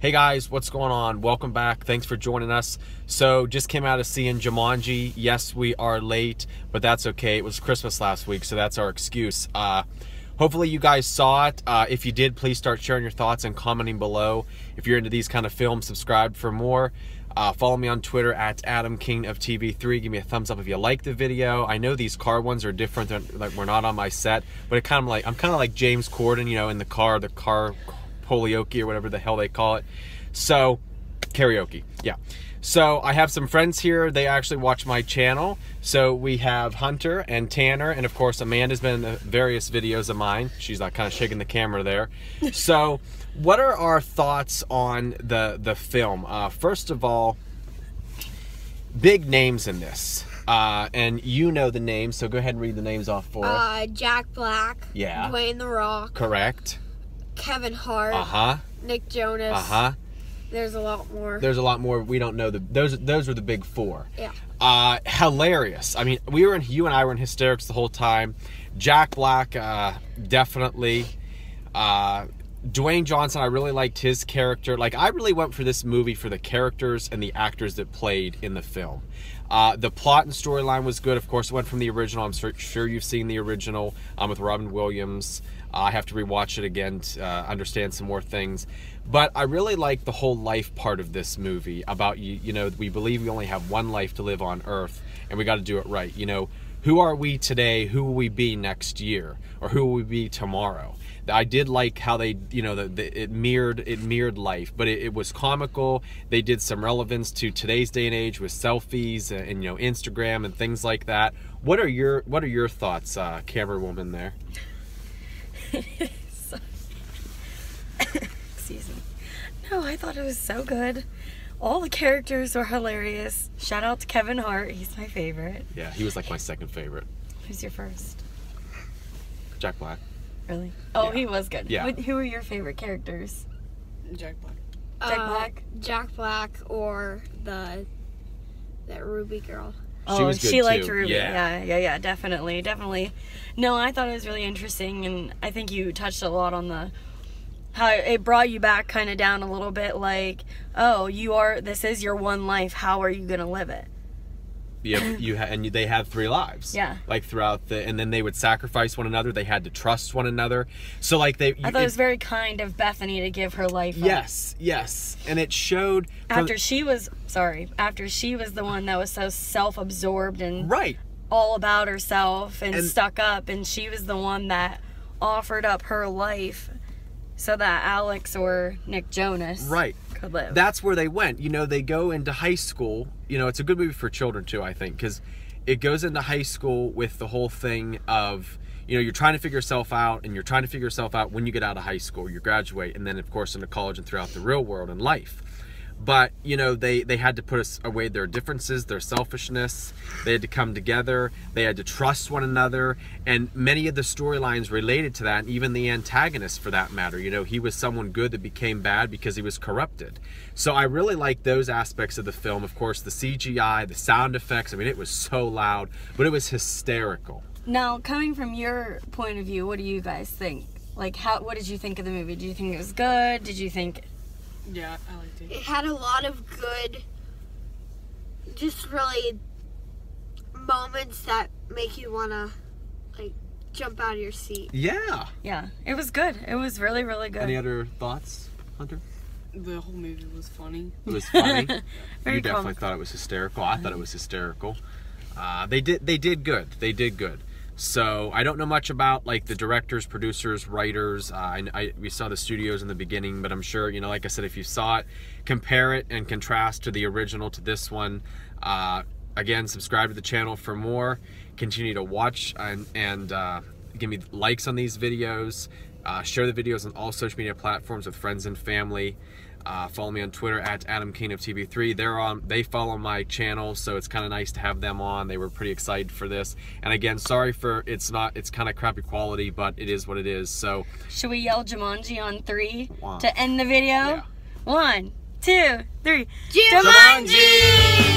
Hey guys, what's going on? Welcome back. Thanks for joining us. So, just came out of seeing Jumanji. Yes, we are late, but that's okay. It was Christmas last week, so that's our excuse. Uh, hopefully, you guys saw it. Uh, if you did, please start sharing your thoughts and commenting below. If you're into these kind of films, subscribe for more. Uh, follow me on Twitter at Adam King of TV3. Give me a thumbs up if you like the video. I know these car ones are different. Than, like we're not on my set, but it kind of like I'm kind of like James Corden, you know, in the car, the car karaoke or whatever the hell they call it. So, karaoke, yeah. So I have some friends here. They actually watch my channel. So we have Hunter and Tanner, and of course Amanda's been in various videos of mine. She's like kind of shaking the camera there. so, what are our thoughts on the the film? Uh, first of all, big names in this. Uh, and you know the names, so go ahead and read the names off for us. Uh, Jack Black. Yeah. Dwayne the Rock. Correct. Kevin Hart. Uh huh. Nick Jonas. Uh huh. There's a lot more. There's a lot more. We don't know the those. Those are the big four. yeah. Uh, hilarious. I mean, we were in. You and I were in hysterics the whole time. Jack Black, uh, definitely. Uh, Dwayne Johnson, I really liked his character. Like, I really went for this movie for the characters and the actors that played in the film. Uh, the plot and storyline was good. Of course, it went from the original. I'm sure you've seen the original um, with Robin Williams. Uh, I have to rewatch it again to uh, understand some more things. But I really like the whole life part of this movie about you. You know, we believe we only have one life to live on Earth, and we got to do it right. You know, who are we today? Who will we be next year? Or who will we be tomorrow? I did like how they, you know, the, the it mirrored it mirrored life, but it, it, was comical. They did some relevance to today's day and age with selfies and, and you know Instagram and things like that. What are your What are your thoughts, uh, camera woman? There. Excuse me. No, I thought it was so good. All the characters were hilarious. Shout out to Kevin Hart. He's my favorite. Yeah, he was like my second favorite. Who's your first? Jack Black. Really? Oh, Yeah. he was good. Yeah. What, who are your favorite characters? Jack Black. Jack Uh, Black? Jack Black or the that Ruby girl. She oh, was good she liked. Ruby. Yeah. yeah, yeah, yeah, definitely, definitely. No, I thought it was really interesting, and I think you touched a lot on the how it brought you back kind of down a little bit. Like, oh, you are. This is your one life. How are you gonna live it? Yeah, you ha- and they had three lives. Yeah. Like throughout the, and then they would sacrifice one another. They had to trust one another. So like they. I thought it was very kind of Bethany to give her life. up. Yes, yes, and it showed After she was sorry, after she was the one that was so self-absorbed and right. all about herself and, And- stuck up, and she was the one that offered up her life so that Alex or Nick Jonas Right. could live. That's where they went. You know, they go into high school. You know, it's a good movie for children too, I think, because it goes into high school with the whole thing of, you know, you're trying to figure yourself out and you're trying to figure yourself out when you get out of high school, you graduate, and then, of course, into college and throughout the real world and life. But, you know, they, they had to put away their differences, their selfishness. They had to come together. They had to trust one another. And many of the storylines related to that, and even the antagonist for that matter. You know, he was someone good that became bad because he was corrupted. So I really like those aspects of the film. Of course, the CGI, the sound effects. I mean, it was so loud, but it was hysterical. now, coming from your point of view, what do you guys think? Like, how? What did you think of the movie? do you think it was good? Did you think? Yeah, I liked it. It had a lot of good, just really moments that make you wanna like jump out of your seat. Yeah. Yeah, it was good. It was really, really good. Any other thoughts, Hunter? The whole movie was funny. It was funny. Very you definitely comical. thought it was hysterical. I thought it was hysterical. Uh, they did they did good. They did good. So I don't know much about like the directors, producers, writers. Uh, I, I we saw the studios in the beginning, but I'm sure you know. Like I said, if you saw it, compare it and contrast to the original to this one. Uh, again, subscribe to the channel for more. Continue to watch and and uh, give me likes on these videos. Uh, share the videos on all social media platforms with friends and family. Uh, follow me on Twitter at Adam King of TV3. They're on. They follow my channel, so it's kind of nice to have them on. They were pretty excited for this. And again, sorry for it's not. It's kind of crappy quality, but it is what it is. So Should we yell Jumanji on three One. to end the video? Yeah. One, two, three. Jumanji!